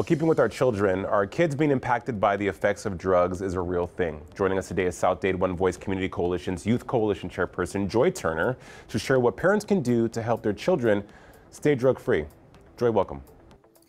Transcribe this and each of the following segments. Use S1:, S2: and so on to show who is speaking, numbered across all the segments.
S1: Well, keeping with our children, our kids being impacted by the effects of drugs is a real thing. Joining us today is South Dade One Voice Community Coalition's Youth Coalition Chairperson, Joy Turner, to share what parents can do to help their children stay drug free. Joy, welcome.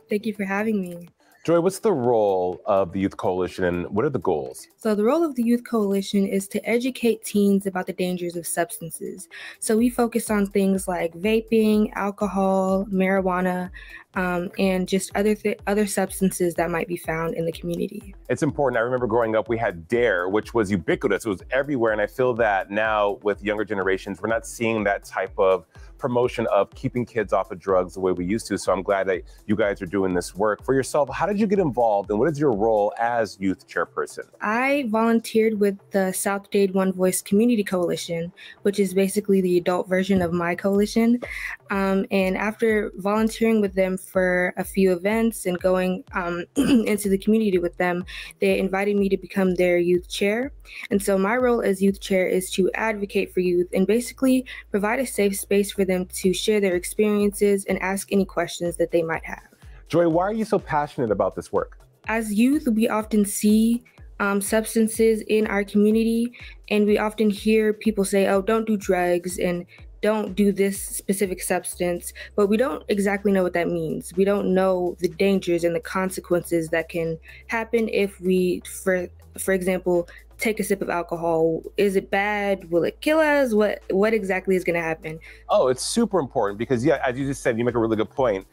S2: Thank you for having me.
S1: Joy, what's the role of the Youth Coalition and what are the goals?
S2: So, the role of the Youth Coalition is to educate teens about the dangers of substances. So, we focus on things like vaping, alcohol, marijuana, um, and just other th- other substances that might be found in the community.
S1: It's important. I remember growing up, we had D.A.R.E., which was ubiquitous. It was everywhere, and I feel that now with younger generations, we're not seeing that type of promotion of keeping kids off of drugs the way we used to. So I'm glad that you guys are doing this work for yourself. How did you get involved, and what is your role as youth chairperson?
S2: I volunteered with the South Dade One Voice Community Coalition, which is basically the adult version of my coalition. Um, and after volunteering with them for a few events and going um, into the community with them, they invited me to become their youth chair. And so my role as youth chair is to advocate for youth and basically provide a safe space for them to share their experiences and ask any questions that they might have.
S1: Joy, why are you so passionate about this work?
S2: As youth, we often see um, substances in our community, and we often hear people say, oh, don't do drugs and don't do this specific substance, but we don't exactly know what that means. We don't know the dangers and the consequences that can happen if we, for for example, take a sip of alcohol. Is it bad? Will it kill us? What what exactly is going to happen?
S1: Oh, it's super important because yeah, as you just said, you make a really good point.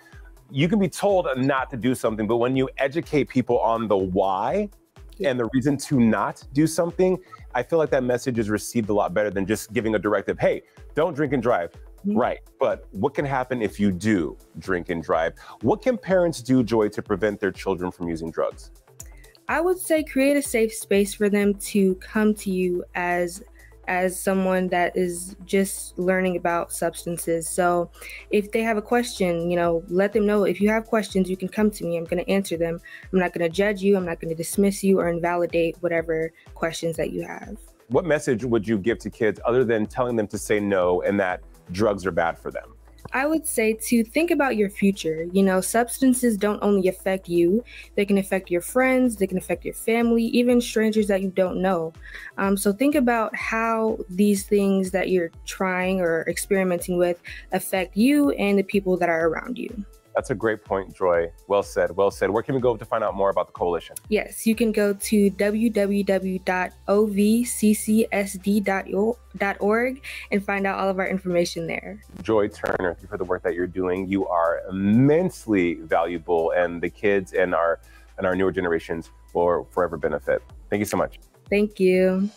S1: You can be told not to do something, but when you educate people on the why and the reason to not do something, I feel like that message is received a lot better than just giving a directive. Hey, don't drink and drive. Mm-hmm. Right. But what can happen if you do drink and drive? What can parents do, Joy, to prevent their children from using drugs?
S2: I would say create a safe space for them to come to you as as someone that is just learning about substances. So if they have a question, you know, let them know if you have questions, you can come to me. I'm going to answer them. I'm not going to judge you. I'm not going to dismiss you or invalidate whatever questions that you have.
S1: What message would you give to kids other than telling them to say no and that drugs are bad for them?
S2: I would say to think about your future. You know, substances don't only affect you, they can affect your friends, they can affect your family, even strangers that you don't know. Um, so think about how these things that you're trying or experimenting with affect you and the people that are around you.
S1: That's a great point, Joy. Well said. Well said. Where can we go to find out more about the coalition?
S2: Yes, you can go to www.ovccsd.org and find out all of our information there.
S1: Joy Turner, thank you for the work that you're doing. You are immensely valuable, and the kids and our and our newer generations will forever benefit. Thank you so much.
S2: Thank you.